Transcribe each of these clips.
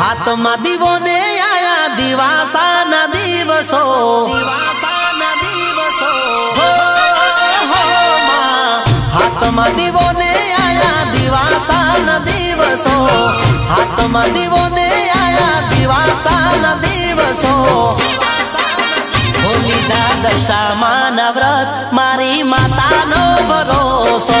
હાથમાં દીવો ને આયા દિવાસાના દિવસો. દિવસો. હાથમાં દીવો ને આયા દિવાસાના દિવસો. હાથમાં દીવો ને આયા દિવાસાના દિવસો. ભોલીના દશામાં નવ્રત મારી માતાનો ભરોસો.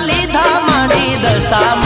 લીધા મારી દશા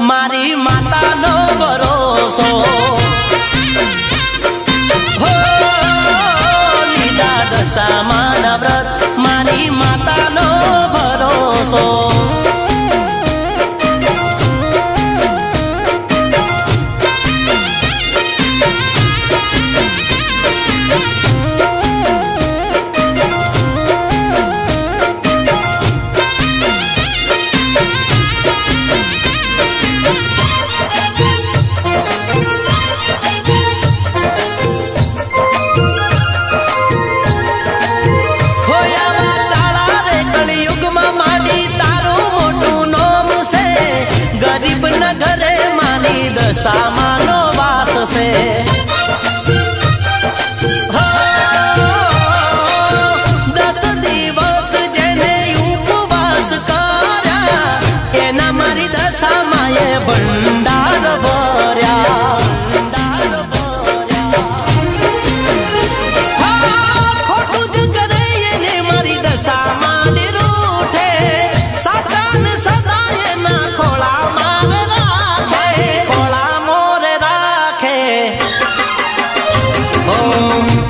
મારી માતાનો ભરોસો. હો દશામાં ભંડાર ભર્યા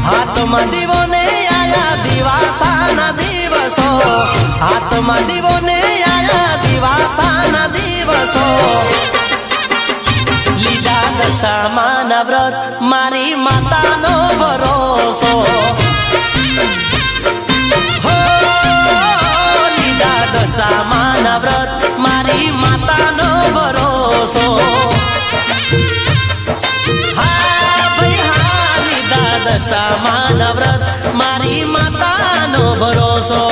હાથમાં દીવો ને આયા દિવાસાના દિવસો હાથમાં દીવો સામાન વ્રત મારી માતાનો ભરોસો. લીધા દશામાન વ્રત મારી માતાનો ભરોસો. સામાન વ્રત મારી માતાનો ભરોસો.